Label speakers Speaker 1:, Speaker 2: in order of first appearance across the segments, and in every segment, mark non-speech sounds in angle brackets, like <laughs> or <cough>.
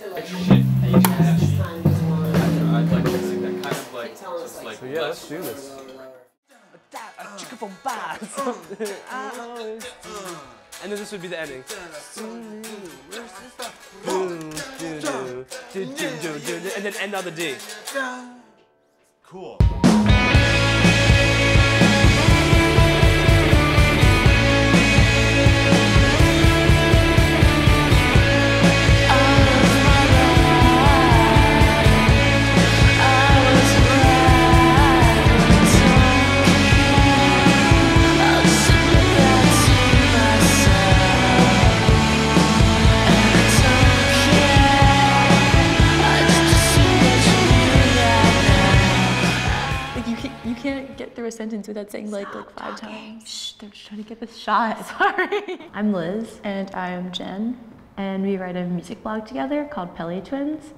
Speaker 1: I'd like to sing that kind of like, just like,
Speaker 2: Yeah, let's do this. <laughs> And then this would be the ending. <laughs> And then end on the D.
Speaker 3: Cool.
Speaker 4: A sentence without saying like like five times. Shh, they're just trying to get this shot. <laughs> Sorry. I'm Liz and I'm Jenn, and we write a music blog together called Pelly Twins.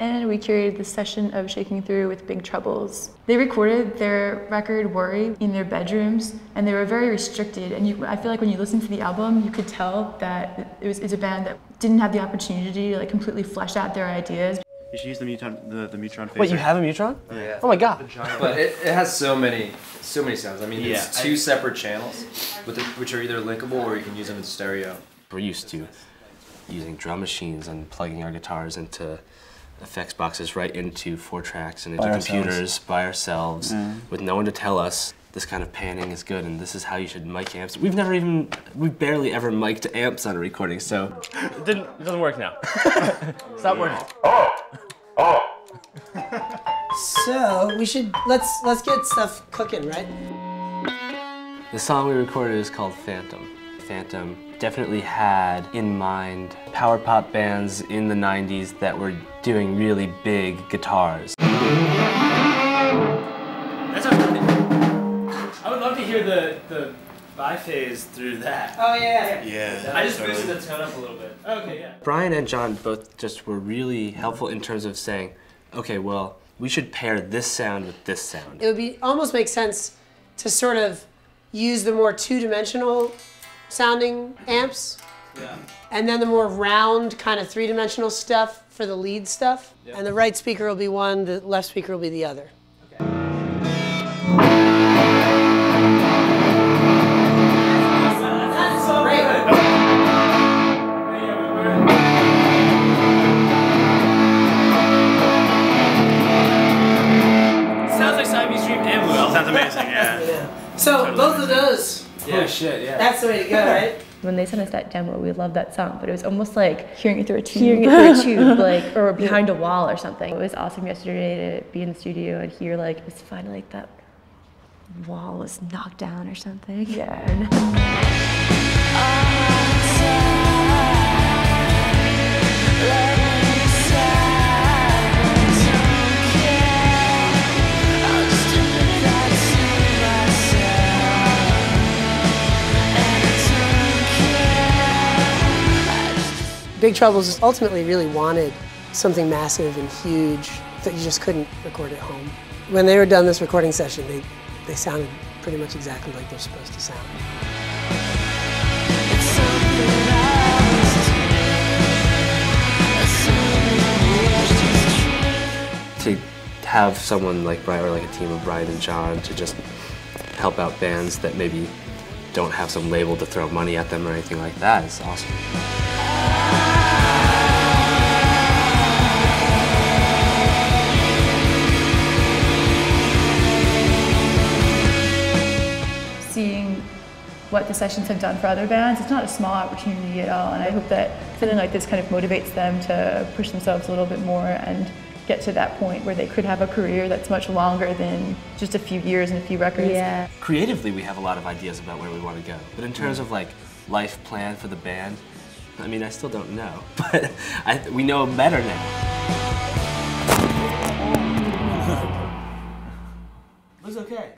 Speaker 4: And we curated this session of Shaking Through with Big Troubles. They recorded their record Worry in their bedrooms, and they were very restricted. And you, I feel like when you listen to the album, you could tell that it was it's a band that didn't have the opportunity to like completely flesh out their ideas
Speaker 3: You should use the Mutron, the, the Mutron phaser.
Speaker 2: Wait, you have a Mutron?
Speaker 1: Yeah.
Speaker 2: Oh my god.
Speaker 1: But it, it has so many, so many sounds. I mean,
Speaker 3: Yeah,
Speaker 1: it's two separate channels, with the, which are either linkable or you can use them in stereo.
Speaker 5: We're used to using drum machines and plugging our guitars into effects boxes right into four tracks and into
Speaker 3: By ourselves.
Speaker 5: computers by ourselves with no one to tell us this kind of panning is good and this is how you should mic amps. We've never even, we barely ever mic'd amps on a recording, so
Speaker 2: It didn't. It doesn't work now. <laughs> Stop working. Oh!
Speaker 6: So we should let's let's get stuff cooking, right?
Speaker 5: the song we recorded is called Phantom. Phantom definitely had in mind power pop bands in the 90s that were doing really big guitars.
Speaker 2: That's not I would love to hear the the biphase through that.
Speaker 6: Oh yeah.
Speaker 3: Yeah.
Speaker 2: I just
Speaker 3: totally.
Speaker 2: boosted the tone up a little bit. Okay, yeah.
Speaker 5: Brian and John both just were really helpful in terms of saying, okay, well, we should pair this sound with this sound.
Speaker 6: It would be almost make sense to sort of use the more two-dimensional sounding amps,
Speaker 2: Yeah.
Speaker 6: and then the more round kind of three-dimensional stuff for the lead stuff. And the right speaker will be one, the left speaker will be the other.
Speaker 2: Sounds
Speaker 3: amazing, yeah.
Speaker 6: So both of those,
Speaker 2: Yeah, shit, yeah.
Speaker 6: that's the way to go, <laughs> right?
Speaker 4: when they sent us that demo, we loved that song, but it was almost like hearing it through a tube, hearing it through a tube, <laughs> like or behind a wall or something. It was awesome yesterday to be in the studio and hear like it's finally like that wall was knocked down or something. Yeah. <laughs>
Speaker 6: Big Troubles ultimately really wanted something massive and huge that you just couldn't record at home. When they were done this recording session, they, they sounded pretty much exactly like they're supposed to sound.
Speaker 5: To have someone like Brian, or like a team of Brian and John to just help out bands that maybe don't have some label to throw money at them or anything like that is awesome.
Speaker 4: seeing what the sessions have done for other bands, it's not a small opportunity at all. And I hope that something like this kind of motivates them to push themselves a little bit more and get to that point where they could have a career that's much longer than just a few years and a few records.
Speaker 7: Yeah.
Speaker 5: Creatively, we have a lot of ideas about where we want to go. But in terms of like life plan for the band, I mean, I still don't know, <laughs> but I, we know better now. it was okay.